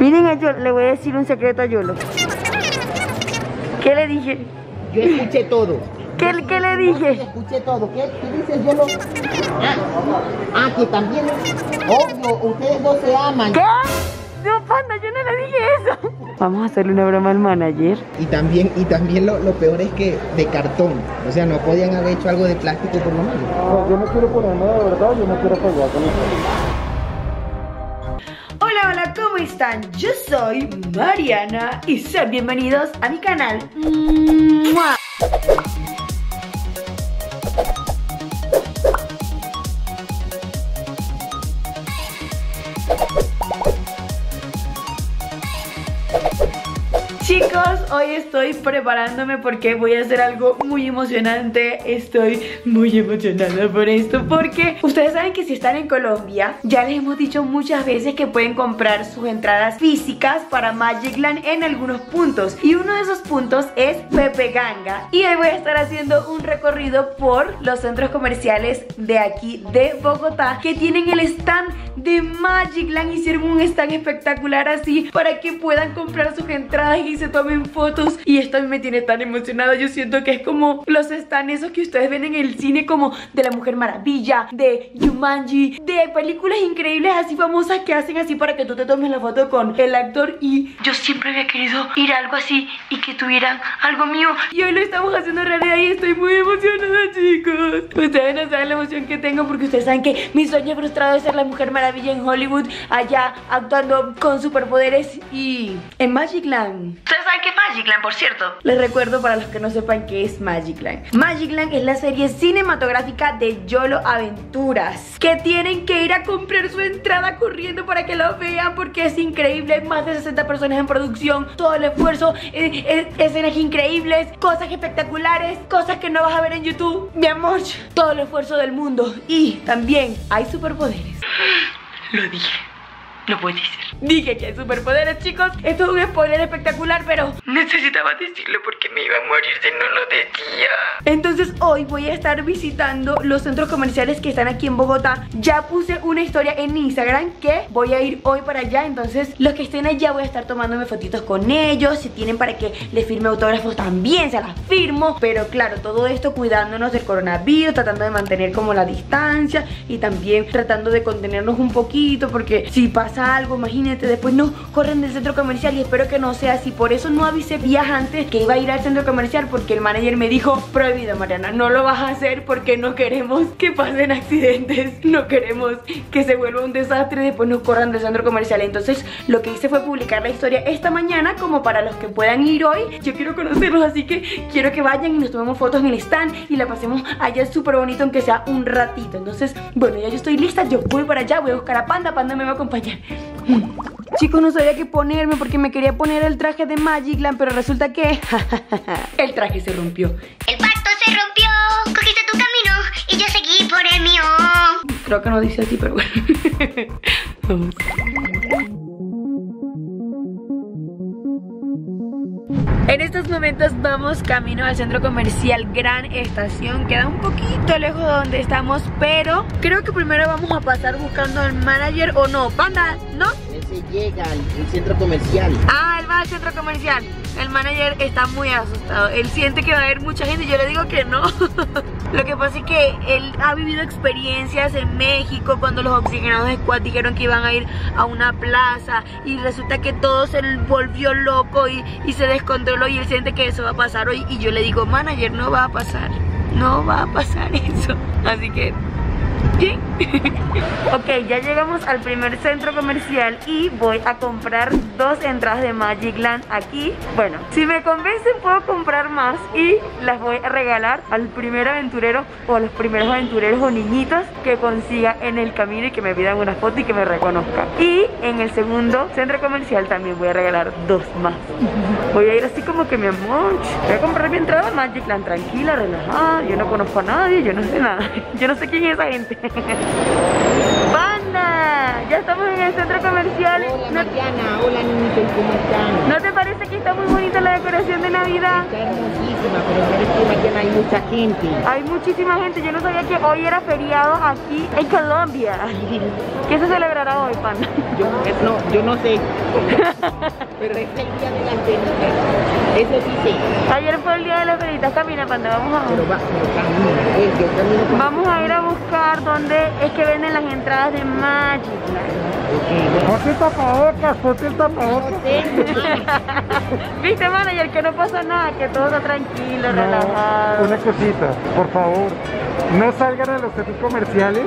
Miren a Yolo, le voy a decir un secreto a Yolo. ¿Qué le dije? Yo escuché todo. ¿Qué, qué le dije? Escuché todo. ¿Qué, qué dices, Yolo? Ah, ah, que también, obvio, ustedes dos se aman. ¿Qué? No, panda, yo no le dije eso. Vamos a hacerle una broma al manager. Y también, y también lo, lo peor es que de cartón. O sea, no podían haber hecho algo de plástico por lo menos. yo no quiero ponerme de verdad, yo no quiero fallar con eso. Hola, ¿cómo están? Yo soy Mariana y sean bienvenidos a mi canal. ¡Mua! Hoy estoy preparándome porque voy a hacer algo muy emocionante. Estoy muy emocionada por esto Porque ustedes saben que si están en Colombia Ya les hemos dicho muchas veces que pueden comprar sus entradas físicas para Magicland en algunos puntos. Y uno de esos puntos es Pepe Ganga. Y hoy voy a estar haciendo un recorrido por los centros comerciales de aquí de Bogotá Que tienen el stand de Magicland Hicieron un stand espectacular así para que puedan comprar sus entradas y se tomen fotos y esto a mí me tiene tan emocionada. Yo siento que es como los están esos que ustedes ven en el cine como de la Mujer Maravilla de Jumanji de películas increíbles así famosas que hacen así para que tú te tomes la foto con el actor. Y yo siempre había querido ir a algo así y que tuvieran algo mío. Y hoy lo estamos haciendo realidad y estoy muy emocionada chicos. Ustedes no saben la emoción que tengo porque ustedes saben que mi sueño frustrado es ser la Mujer Maravilla en Hollywood allá actuando con superpoderes y en Magicland Ustedes saben qué es Magicland, por cierto. Les recuerdo para los que no sepan qué es Magicland. Magicland es la serie cinematográfica de YOLO Aventuras. Que tienen que ir a comprar su entrada corriendo para que lo vean porque es increíble. Más de 60 personas en producción, todo el esfuerzo, eh, eh, escenas increíbles, cosas espectaculares, cosas que no vas a ver en YouTube. Mi amor, todo el esfuerzo del mundo. Y también hay superpoderes. Lo dije. No puede ser. Dije que hay superpoderes, chicos. Esto es un spoiler espectacular, pero necesitaba decirlo porque me iba a morir si no lo decía. Entonces hoy voy a estar visitando los centros comerciales que están aquí en Bogotá. Ya puse una historia en Instagram que voy a ir hoy para allá. Entonces los que estén allá voy a estar tomándome fotitos con ellos. Si tienen para que les firme autógrafos también se las firmo. Pero claro, todo esto cuidándonos del coronavirus, tratando de mantener como la distancia y también tratando de contenernos un poquito porque si pasa algo, después no corren del centro comercial y espero que no sea así. Por eso no avisé días antes que iba a ir al centro comercial porque el manager me dijo, prohibido Mariana, no lo vas a hacer porque no queremos que pasen accidentes, no queremos que se vuelva un desastre después no corran del centro comercial. Entonces lo que hice fue publicar la historia esta mañana como para los que puedan ir hoy. Yo quiero conocerlos, así que quiero que vayan y nos tomemos fotos en el stand y la pasemos allá súper bonito aunque sea un ratito. Entonces, bueno, ya yo estoy lista, yo voy para allá, voy a buscar a Panda, Panda me va a acompañar. Chicos, no sabía qué ponerme porque me quería poner el traje de Magicland, pero resulta que el traje se rompió. El pacto se rompió, cogiste tu camino y yo seguí por el mío. Creo que no dice así, pero bueno. Vamos. En estos momentos vamos camino al centro comercial Gran Estación Queda un poquito lejos de donde estamos Pero creo que primero vamos a pasar buscando al manager o no Panda, ¿no? Ese llega al, centro comercial. Ah, él va al centro comercial. El manager está muy asustado. Él siente que va a haber mucha gente. Yo le digo que no. Lo que pasa es que él ha vivido experiencias en México Cuando los oxigenados de Squad dijeron que iban a ir a una plaza Y resulta que todo se volvió loco y, y se descontroló Y él siente que eso va a pasar hoy. Y yo le digo, manager, no va a pasar. No va a pasar eso Así que Ok, ya llegamos al primer centro comercial y voy a comprar dos entradas de Magicland aquí. Bueno, si me convencen puedo comprar más y las voy a regalar al primer aventurero o a los primeros aventureros o niñitos que consiga en el camino y que me pidan una foto y que me reconozcan. Y en el segundo centro comercial también voy a regalar dos más. Voy a ir así como que mi amor, voy a comprar mi entrada a Magicland tranquila, relajada. Yo no conozco a nadie, yo no sé nada. Yo no sé quién es esa gente. ¡Banda! ya estamos en el centro comercial. Hola ¿No, Mariana, hola niñitos, ¿cómo están? ¿no te parece que está muy bonita la decoración de Navidad? Está hermosísima, pero sabes que hay mucha gente. Hay muchísima gente, yo no sabía que hoy era feriado aquí en Colombia. ¿Qué se celebrará hoy, panda? Yo no, yo no sé. Pero es el día de las velitas. Eso sí sé. Ayer fue el día de las velitas, camina, panda, vamos a... Pero va, pero camina. eh, yo camino con... Vamos a ir a buscar dónde es que venden las entradas de Magic Land. Ponte el tapabocas, ponte tapabocas. No. Viste, manager, que no pasa nada, que todo está tranquilo, No, relajado. una cosita, por favor, no salgan a los centros comerciales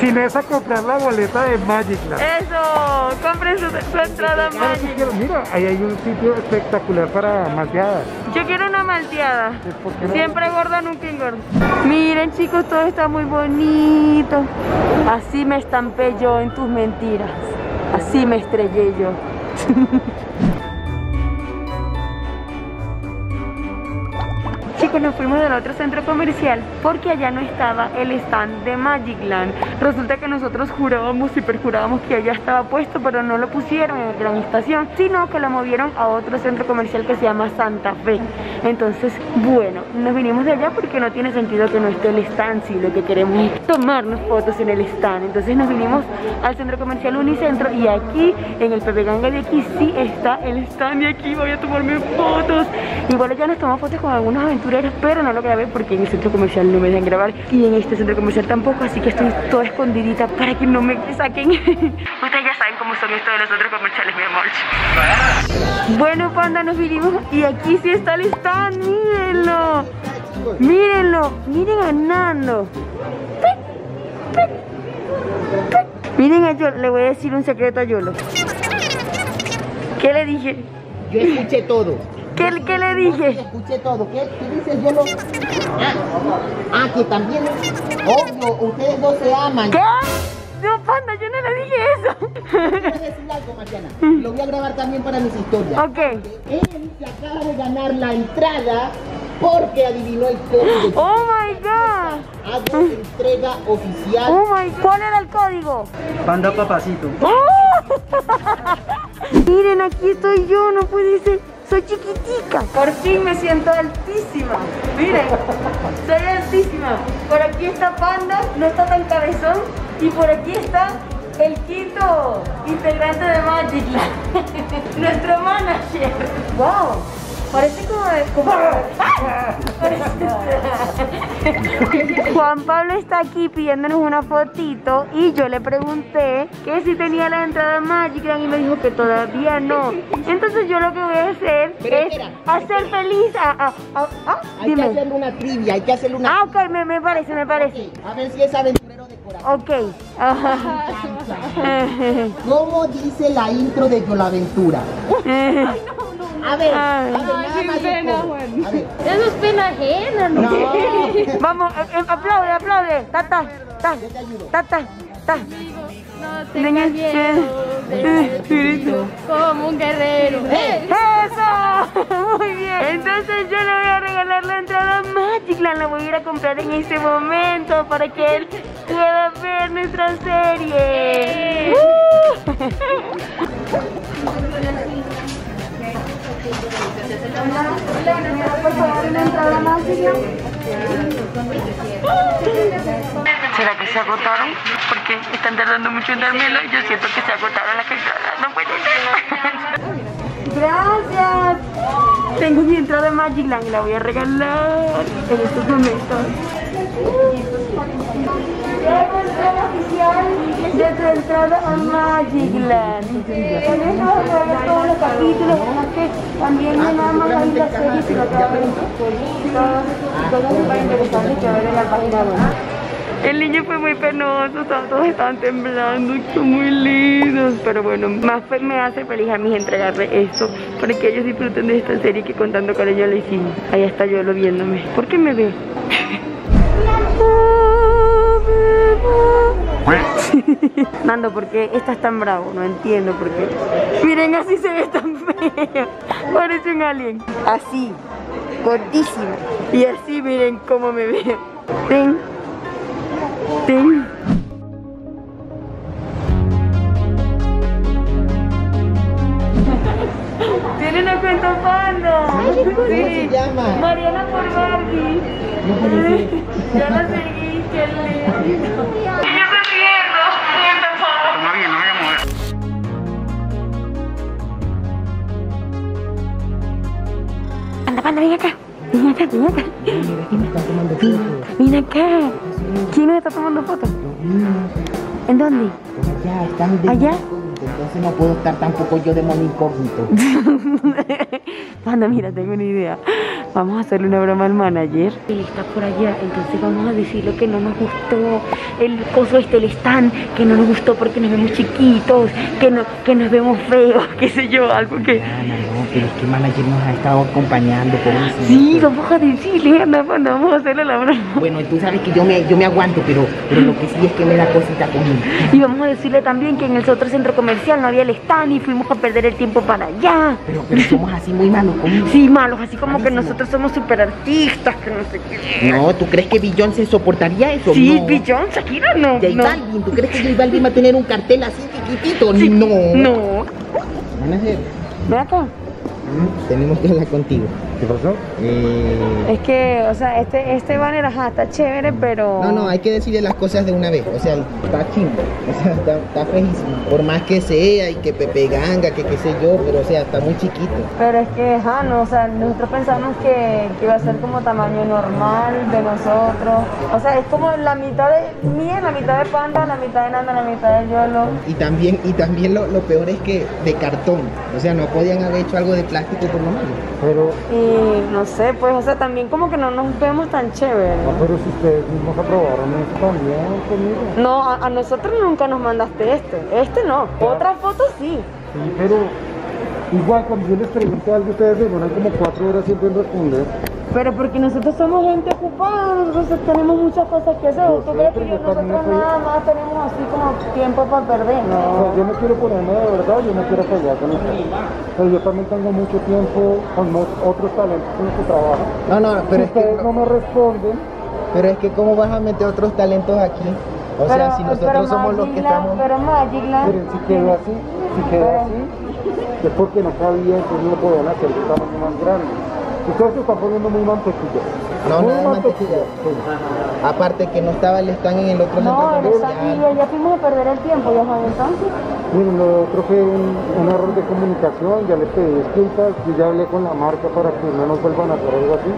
sin esa comprar la boleta de Magic Land. Eso, compren su, su entrada si Magic. quiero- mira, ahí hay un sitio espectacular para malteadas. Yo quiero una malteada. Pues, ¿por qué no? Siempre gorda, nunca engorda. Miren, chicos, todo está muy bonito. Así me estampé yo en tus mentiras. Así me estrellé yo. フフフ。Chicos, nos fuimos del otro centro comercial porque allá no estaba el stand de Magic Land. Resulta que nosotros jurábamos y perjurábamos que allá estaba puesto, pero no lo pusieron en Gran Estación, sino que lo movieron a otro centro comercial que se llama Santa Fe. Entonces, bueno, nos vinimos de allá porque no tiene sentido que no esté el stand si lo que queremos es tomarnos fotos en el stand. Entonces nos vinimos al centro comercial Unicentro y aquí, en el Pepe Ganga de aquí, sí está el stand y aquí voy a tomarme fotos. Igual ya nos tomamos fotos con algunos aventureros, pero no lo grabé porque en el centro comercial no me dejan grabar y en este centro comercial tampoco, así que estoy toda escondidita para que no me saquen. Ustedes ya saben cómo son esto de los centros comerciales, mi amor. Bueno, panda, nos vinimos y aquí sí está el stand, mírenlo. Mírenlo, miren a Nando. Miren a Yolo, le voy a decir un secreto a Yolo. ¿Qué le dije? Yo escuché todo. ¿Qué, qué le dije? escuché todo. ¿Qué, qué dices? Yo no... Ah, ah, que también... Obvio, ustedes dos se aman. ¿Qué? No, panda, yo no le dije eso. Quiero decir algo, Mariana. Lo voy a grabar también para mis historias. ok. Él se acaba de ganar la entrada porque adivinó el código. Oh my god. Hago entrega oficial. Oh my god. ¿Cuál era el código? Panda papacito. ¡Oh! Miren, aquí estoy yo, no puede ser. Soy chiquitica. Por fin me siento altísima. Miren, soy altísima. Por aquí está Panda, no está tan cabezón. Y por aquí está el quinto integrante de Magic. Nuestro manager. ¡Wow! Parece como. ¡Ah! Parece- Juan Pablo está aquí pidiéndonos una fotito y yo le pregunté que si tenía la entrada a Magic Land y me dijo que todavía no. Entonces yo lo que voy a hacer Pero es espera, hacer feliz a... a- a- ah, Hay que hacerle una trivia, hay que hacerle una... Ah, ok, me, me parece, me parece. A ver si es aventurero de corazón. Ok. Ajá. ¿Cómo dice la intro de Yolaventura? A ver, a Ay. ver, nada más de coro. A ver. Eso es pena ajena, ¿no? No, Vamos, eh, eh, aplaude, aplaude. Ta, ta, ta, yo te ayudo. ta, ta, ta. No tengas miedo Espíritu. como un guerrero. ¡Eh! ¡Eso! Muy bien. Entonces yo le voy a regalar la entrada a Magic Land. La voy a ir a comprar en este momento para que él pueda ver nuestra serie. ¡Uh! ¿Será que se agotaron? Porque están tardando mucho en dármelo y yo siento que se agotaron las entradas. No puede ser. Gracias. Tengo mi entrada a Magic Land y la voy a regalar en estos momentos. Entrada a Magic Land. Con eso vas a ver todos los capítulos, además que también no nada más hay la serie, sino que va a haber cosas súper interesantes que ver en la página web. El niño fue muy penoso, todos estaban temblando, son muy lindos. Pero bueno, más me hace feliz a mí entregarle esto para que ellos disfruten de esta serie que con tanto cariño le hicimos. Ahí está yo lo viéndome. ¿Por qué me ve? Nando, ¿por qué estás tan bravo? No entiendo por qué. Miren, así se ve tan feo. Parece un alien. Así, gordísimo. Y así, miren cómo me veo. Ten, ten. Panda, panda, ven acá. Ven acá, ven acá. Mira, aquí me están tomando fotos. Ven acá. ¿Quién nos está tomando fotos? ¿En dónde? Allá, están de ¿Allá? incógnito, Entonces no puedo estar tampoco yo de mono incógnito. Panda, mira, tengo una idea. Vamos a hacerle una broma al manager. Él está por allá, entonces vamos a decirle que no nos gustó el coso este, el stand, que no nos gustó porque nos vemos chiquitos, que, no, que nos vemos feos, qué sé yo, algo que... Ana, no, pero es que el manager nos ha estado acompañando, pobrecito. Sí, vamos a decirle, anda, Panda, vamos a hacerle la broma. Bueno, tú sabes que yo me, yo me aguanto, pero, pero lo que sí es que me da cosita conmigo. Y vamos a decirle también que en el otro centro comercial no había el stand y fuimos a perder el tiempo para allá. Pero, pero somos así muy conmigo. Sí, malos, así como que nosotros somos super artistas, que no sé qué. No, ¿tú crees que Beyoncé soportaría eso? Sí, no. Billón, Shakira, no. J no. Balvin, ¿tú crees que J Balvin va a tener un cartel así chiquitito? Sí, No. No. Manager, Ven acá. Mm, tenemos que hablar contigo. ¿Qué pasó? Eh, Es que, o sea, este, este banner, ajá, está chévere, pero... No, no, hay que decirle las cosas de una vez. O sea, está chimbo. O sea, está, está feísimo. Por más que sea y que Pepe Ganga, que qué sé yo, pero o sea, está muy chiquito. Pero es que, ajá, no, o sea, nosotros pensamos que, que iba a ser como tamaño normal de nosotros. O sea, es como la mitad de mía, la mitad de Panda, la mitad de Nanda, la mitad de Yolo. Y también, y también lo, lo peor es que de cartón. O sea, no podían haber hecho algo de plástico por lo menos. Pero, Y no sé, pues, o sea, también como que no nos vemos tan chévere. no, pero si ustedes mismos aprobaron eso también conmigo. No, a, a nosotros nunca nos mandaste este. Este no. Otra foto sí. Sí, pero igual cuando yo les pregunto algo, ustedes demoran como cuatro horas siempre en responder. Pero porque nosotros somos gente ocupada, nosotros tenemos muchas cosas que hacer. ¿Tú crees que yo- nosotros nada más tenemos así como tiempo para perder? O sea, yo no quiero ponerme de verdad, yo no quiero pelear con ustedes. Pero yo también tengo mucho tiempo con otros talentos con los que trabajo. No, no, pero si es que, no me responden, pero es que ¿cómo vas a meter otros talentos aquí? O sea, si nosotros somos los que estamos... Pero Magicland... miren, si quedó así, si quedó así, es porque no cabía, entonces no podían hacer un tamaño más grande. Ustedes se están poniendo muy mantequilla. No, muy nada mantequilla. Sí. Aparte que no estaba el stand en el otro No, comercial. sabía, ya fuimos a perder el tiempo, ya sabes, entonces. Miren, lo otro fue un, un error de comunicación, ya les pedí disculpas, yo ya hablé con la marca para que no nos vuelvan a hacer algo así,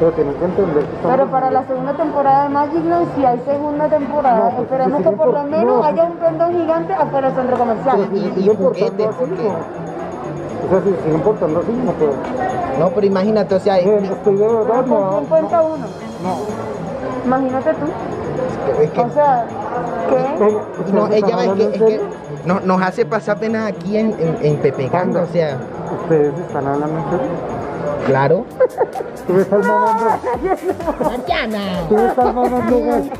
pero tienen que entender que estamos... Pero para la segunda temporada de Magicland, si hay segunda temporada, No, pues, esperemos que por lo menos no, haya un pendón gigante afuera del centro comercial. Si y- y juguetes, porque- no. O sea, si se siguen portando así, no puedo. No, pero imagínate, o sea, Miren, es, estoy de verdad, no, 51. no. Imagínate tú. es que O sea, ¿qué? Ey, No, ¿ustedes ella va, es que, es no- nos hace pasar pena aquí en, en, en Pepe o sea, ¿Ustedes están hablando en serio? Claro. Tú me estás mamando, Mariana, tú me estás mamando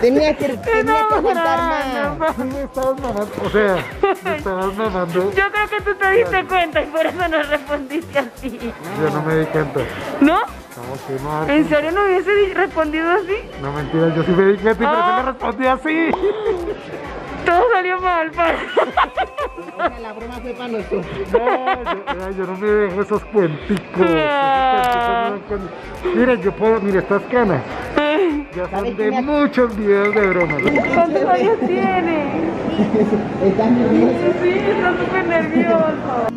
tenía que, tenía que aguantar más. Tú me estás mamando, o sea, me estabas mamando. Yo creo que tú te diste cuenta y por eso no respondiste así. Yo no me di cuenta. ¿No? No, mal. ¿En serio no hubiese di- respondido así? No, mentira, yo sí me di cuenta y por eso Ah. le respondí así. Todo salió mal, para. La broma fue para nosotros. No, yo, no me dejo esos cuenticos. no. Mira, yo puedo, mira, estas canas ya son ¿Sabes de muchos videos de bromas. ¿Cuántos años tiene? Estás nervioso. Sí, está súper nervioso.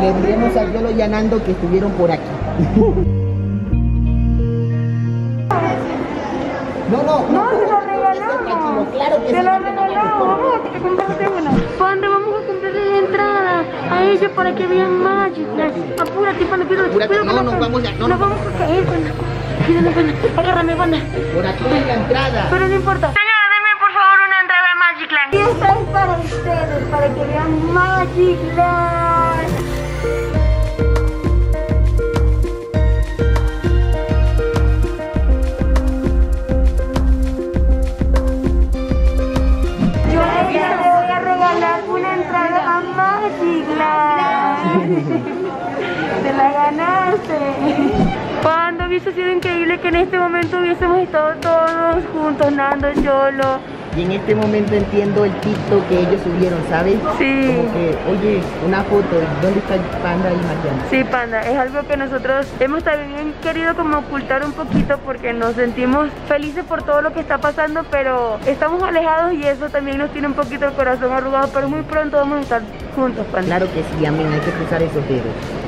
Le diremos a Yolo y a Nando que estuvieron por aquí. No, no, No, Tranquilo, regalamos. claro que Se sí. regalamos. Vamos a comprarte una. Panda, vamos a comprarle entrada a ellos para que vean Magic. Apúrate, Panda, cuidado. Apúrate, no, con no la- vamos a- no, Nos no. vamos a caer, Panda. Cuidado, Panda. Agárrame, Panda. Por aquí en la entrada. Pero no importa. Señora, denme por favor una entrada a Magic Land. Y esta es para ustedes, para que vean Magic Land. La ganaste. Cuando hubiese sido increíble que en este momento hubiésemos estado todos juntos, Nando, Yolo, y en este momento entiendo el TikTok que ellos subieron, ¿sabes? Sí. Como que, oye, una foto, ¿dónde está el panda y Mariana? Sí, panda, es algo que nosotros hemos también querido como ocultar un poquito porque nos sentimos felices por todo lo que está pasando, pero estamos alejados y eso también nos tiene un poquito el corazón arrugado, pero muy pronto vamos a estar juntos, panda. Claro que sí, amén, hay que cruzar esos dedos.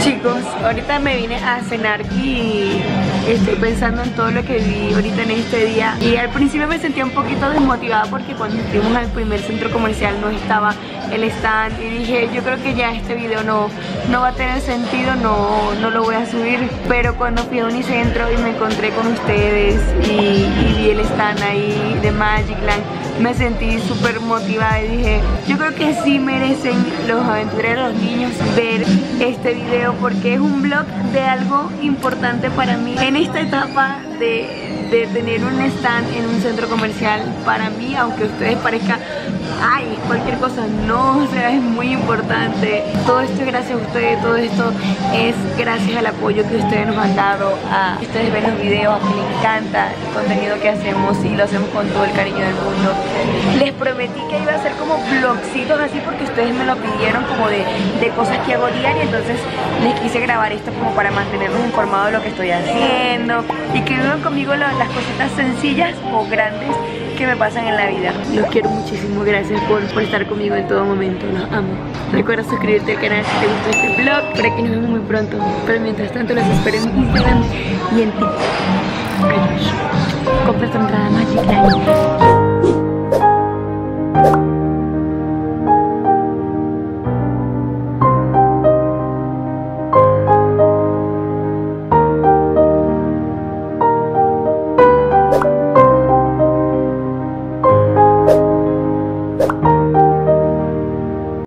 Chicos, ahorita me vine a cenar y estoy pensando en todo lo que viví ahorita en este día. Y al principio me sentía un poquito desmotivada porque cuando fuimos al primer centro comercial no estaba el stand y dije yo creo que ya este video no, no va a tener sentido, no, no lo voy a subir pero cuando fui a Unicentro y me encontré con ustedes y, y vi el stand ahí de Magicland me sentí súper motivada y dije yo creo que sí merecen los aventureros, los niños ver este video porque es un vlog de algo importante para mí. En esta etapa de, de tener un stand en un centro comercial para mí aunque a ustedes parezca ay, cualquier cosa, no, o sea, es muy importante. Todo esto es gracias a ustedes, todo esto es gracias al apoyo que ustedes nos han dado. A ustedes ven los videos, que encanta el contenido que hacemos y lo hacemos con todo el cariño del mundo. Les prometí que iba a ser como vlogcitos así porque ustedes me lo pidieron como de, de cosas que hago diario, entonces les quise grabar esto como para mantenernos informados de lo que estoy haciendo y que vivan conmigo la- las cositas sencillas o grandes que me pasan en la vida. Los quiero muchísimo, gracias por, por estar conmigo en todo momento, los amo. Recuerda suscribirte al canal si te gustó este vlog, por aquí nos vemos muy pronto. Pero mientras tanto los espero en Instagram y en TikTok. Compra tu entrada Line.